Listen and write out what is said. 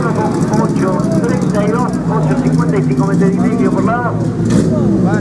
1 con 8, 32, 8, 55 metros y medio por lado.